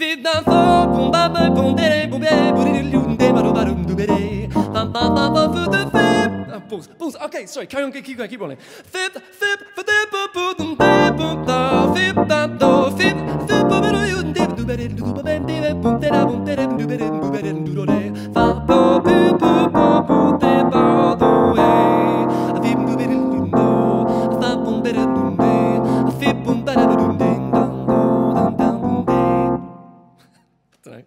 Sit down for boom ba ba de boom de boom de boom de ba do ba do be de ba ba ba ba for the fib. Okay, sorry. Carry on. Keep going. Keep rolling. Fib, fib, for the boom boom boom de boom da fib da do fib fib ba ba do you de do be de do ba ba de boom de da boom de da do be de do be de do do de fa ba bu bu bu bu de ba do e. Fib do be de do do fa boom be de do de fib boom ba da. tonight.